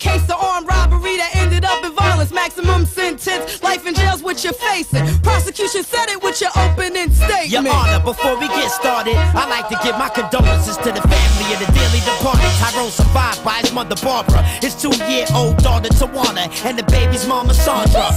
case of armed robbery that ended up in violence. Maximum sentence, life in jails what you're facing. Prosecution said it with your opening statement. Your Honor, before we get started, I'd like to give my condolences to the family of the dearly departed. Tyrone survived by his mother Barbara, his two-year-old daughter Tawana, and the baby's mama Sandra.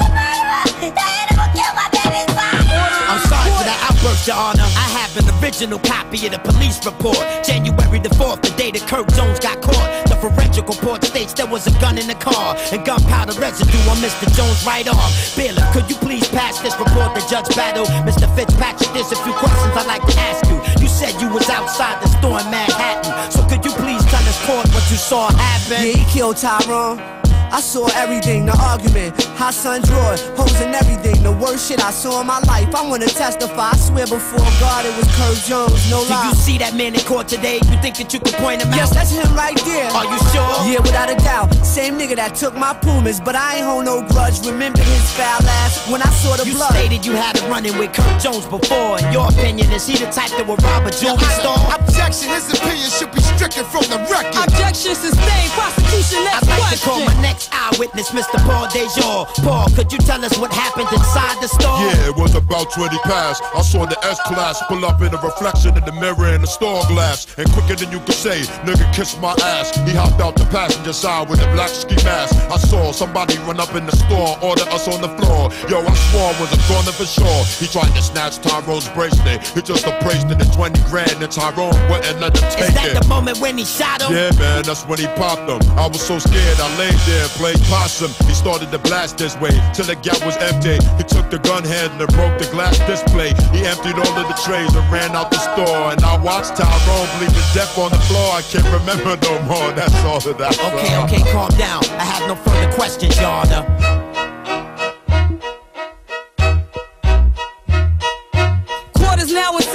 I'm sorry for the outburst, Your Honor. I have an original copy of the police report. January the 4th, the day that Kirk Jones got caught. The forensic report states there was a gun in the car and gunpowder residue on Mr. Jones' right arm. Bailiff, could you please pass this report to Judge Battle? Mr. Fitzpatrick, there's a few questions I'd like to ask you. You said you was outside the store in Manhattan, so could you please tell us court what you saw happen? Yeah, he killed Tyrone. I saw everything, the argument, hot sun drawer, hoes and everything, the worst shit I saw in my life. I wanna testify, I swear before God it was Kirk Jones, no Do lie. you see that man in court today? You think that you could point him Yes, out? that's him right there. Are you sure? Yeah, without a doubt. Same nigga that took my Pumas, but I ain't hold no grudge. Remember his foul ass when I saw the You blood. stated you had a run-in with Kirk Jones before. In your opinion, is he the type that would rob a jewelry store? Objection, his opinion should be stricken from the record. Objection sustained, prosecution next to call my next eyewitness, Mr. Paul Dejour. Paul, could you tell us what happened inside the store? Yeah, it was about 20 past. I saw the S-Class pull up in a reflection in the mirror in the store glass. And quicker than you could say, nigga kissed my ass. He hopped out the passenger side with a black ski mask. I saw somebody run up in the store, order us on the floor. Yo, I swore was a goner for sure. He tried to snatch Tyrone's bracelet. He just appraised it at 20 grand, and Tyrone wouldn't let him Is take that it. the moment when he shot him? Yeah, man, that's when he popped them. I was so scared, I laid there played possum. He started to blast this way till the gap was empty. He took the gun handle and broke the glass display. He emptied all of the trays and ran out the store. And I watched Tyrone bleed to death on the floor. I can't remember no more. That's all that. I Okay, okay, calm down. I have no further questions, Honor.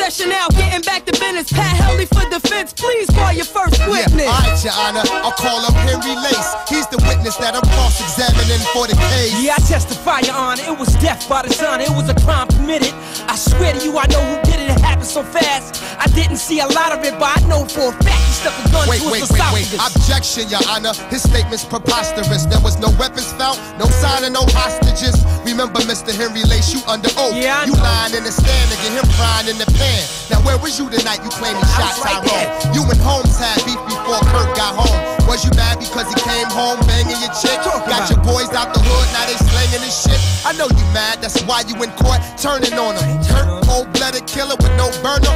Is now in session now, getting back to business. Pat Helly for defense, please call your first Yeah, alright, your honor. I'll call up Henry Lace. He's the witness that I'm cross-examining for the case. Yeah, I testify, Your Honor. It was death by the sun. It was a crime committed. I swear to you, I know who did it. It happened so fast. I didn't see a lot of it, but I know for a fact he stuck a gun Wait, wait, wait, wait. Objection, your honor. His statement's preposterous. There was no weapons found, no sign of no hostages. Remember, Mr. Henry Lace, you under oath. Yeah, you lying in the stand to get him crying in the pan. Now, where was you tonight? You claim he shot right Tyrone. You and Holmes had beef before Kirk got home. Was you mad because he came home banging your chick? Got about your boys out the hood, now they slanging this shit. I know you mad, that's why you in court turning on him. Hurt, cold-blooded killer with no burner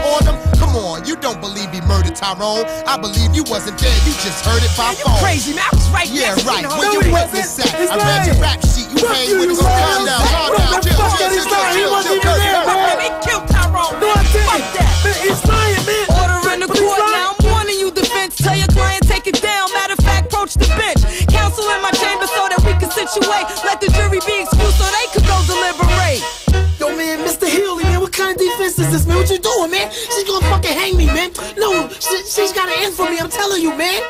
believe he murdered Tyrone. I believe you wasn't there, you just heard it by Man, you phone. crazy, man. I was right Yeah, there. right. You know, Where you he witness wasn't. at? I read your rap sheet. You came with us. So calm down, calm down. Chill, chill, chill, chill, chill, chill, chill, chill. Man, they killed Tyrone. Man. Fuck that. Order in the court now. I'm warning you, defense. Tell your client take it down. Matter of fact, approach the bench. Counsel in my chamber so that we can situate. Let the jury be She's gonna fucking hang me, man. No, she, she's got an end for me, I'm telling you, man.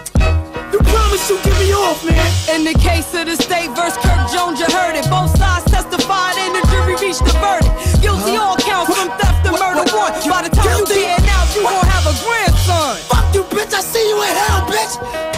You promised you'll get me off, man. In the case of the state versus Kirk Jones, you heard it. Both sides testified and the jury reached the verdict. Guilty all counts from theft and murder one. By the time you getting out, you gon' have a grandson. Fuck you, bitch. I see you in hell, bitch.